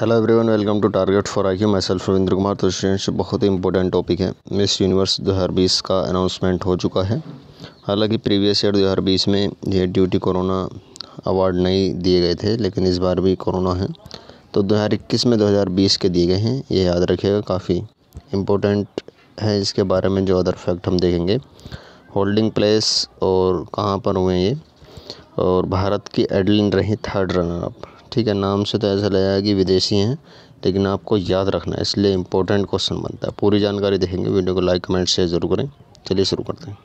Hello everyone welcome to target for I Q myself Ravindra Kumar तो students बहुत ही important topic है। Miss Universe 2020 का announcement हो चुका है। हालाँकि प्रीवियस ईयर 2020 में ये ड्यूटी कोरोना अवार्ड नहीं दिए गए थे, लेकिन इस बार भी कोरोना है। तो 2021 में 2020 के दिए गए हैं। ये याद रखिएगा, काफ़ी इम्पोर्टेंट है। इसके बारे में जो अदर फैक्ट हम देखेंगे। होल्डिंग प्लेस और कहाँ पर हुए ये? और भारत की एडलिन रही थर्ड रनर अप ठीक है, नाम से तो ऐसा लगेगा कि विदेशी हैं, लेकिन आपको याद रखना है, इसलिए इंपॉर्टेंट क्वेश्चन बनता है। पूरी जानकारी देखेंगे, वीडियो को लाइक कमेंट शेयर ज़रूर करें। चलिए शुरू करते हैं।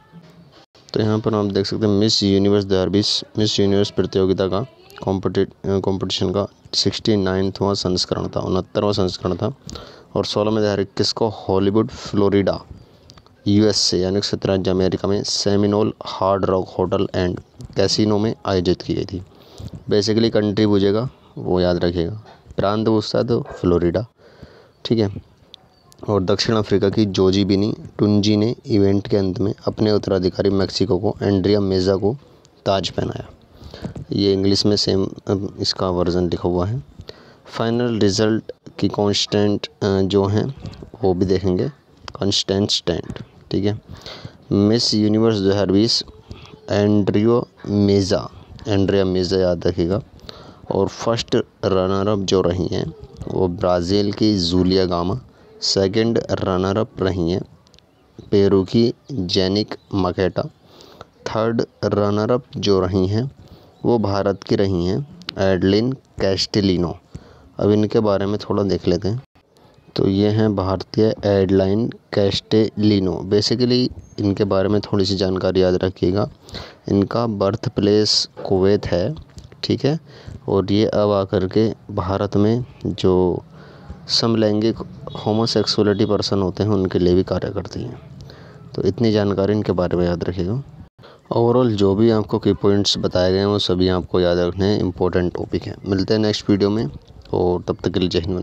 तो यहाँ पर आप देख सकते हैं मिस यूनिवर्स दो मिस यूनिवर्स प्रतियोगिता का कॉम्पिटिशन का सिक्सटी नाइन्थवा संस्करण था, उनहत्तरवा संस्करण था, और सोलह में हज़ार इक्कीस को हॉलीवुड फ्लोरिडा यूएस से यानी सत्रह राज्य अमेरिका में Seminole Hard Rock Hotel and Casino में आयोजित की गई थी। बेसिकली कंट्री पूछेगा, वो याद रखिएगा प्रांत पूछता है तो फ्लोरिडा, ठीक है? और दक्षिण अफ्रीका की जोजी बिनी टुंजी ने इवेंट के अंत में अपने उत्तराधिकारी मैक्सिको को, एंड्रिया मेज़ा को ताज पहनाया। ये इंग्लिश में सेम इसका वर्ज़न लिखा हुआ है। फाइनल रिज़ल्ट की कांस्टेंट जो हैं, वो भी देखेंगे। कांस्टेंट स्टैंड ठीक है? मिस यूनिवर्स दो हज़ार बीस, एंड्रियो मेज़ा। एंड्रिया मिर्ज़ा याद रखिएगा। और फ़र्स्ट रनर अप जो रही हैं, वो ब्राज़ील की Julia Gama. Second runner up रही हैं, पेरू की Janick Maceta. Third runner up जो रही हैं, वो भारत की रही हैं, एडलिन कैस्टिलिनो। अब इनके बारे में थोड़ा देख लेते हैं। तो ये हैं भारतीय एडलाइन कैस्टेलिनो। बेसिकली इनके बारे में थोड़ी सी जानकारी याद रखिएगा। इनका बर्थ प्लेस कुवैत है, ठीक है? और ये अब आकर के भारत में जो समलैंगिक होमोसेक्सुअलिटी पर्सन होते हैं, उनके लिए भी कार्य करती हैं। तो इतनी जानकारी इनके बारे में याद रखिएगा। ओवरऑल जो भी आपको की पॉइंट्स बताए गए हैं, वो सभी आपको याद रखने हैं। इंपॉर्टेंट टॉपिक है। मिलते हैं नेक्स्ट वीडियो में, और तब तक के लिए जय हिंद